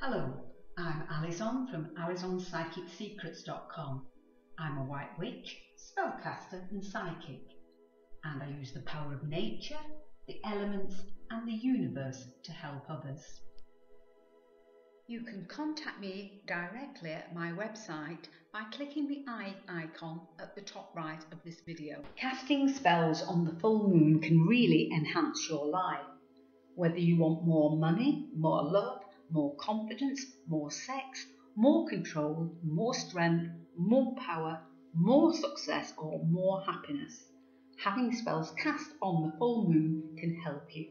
Hello, I'm Alizon from AlizonPsychicSecrets.com. I'm a white witch, spellcaster and psychic, and I use the power of nature, the elements and the universe to help others. You can contact me directly at my website by clicking the eye icon at the top right of this video. Casting spells on the full moon can really enhance your life. Whether you want more money, more love, more confidence, more sex, more control, more strength, more power, more success, or more happiness. Having spells cast on the full moon can help you.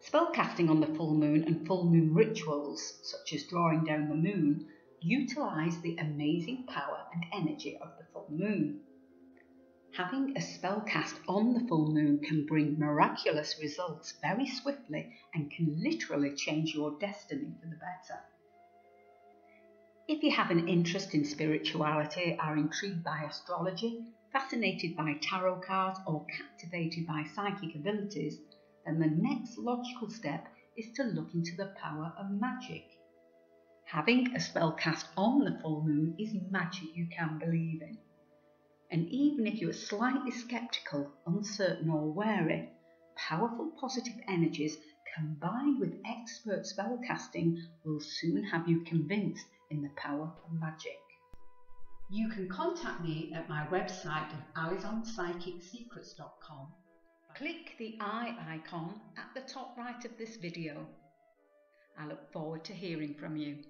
Spell casting on the full moon and full moon rituals, such as drawing down the moon, utilize the amazing power and energy of the full moon. Having a spell cast on the full moon can bring miraculous results very swiftly and can literally change your destiny for the better. If you have an interest in spirituality, are intrigued by astrology, fascinated by tarot cards, or captivated by psychic abilities, then the next logical step is to look into the power of magic. Having a spell cast on the full moon is magic you can believe in. And even if you are slightly skeptical, uncertain, or wary, powerful positive energies combined with expert spell casting will soon have you convinced in the power of magic. You can contact me at my website of AlizonPsychicSecrets.com Click the eye icon at the top right of this video. I look forward to hearing from you.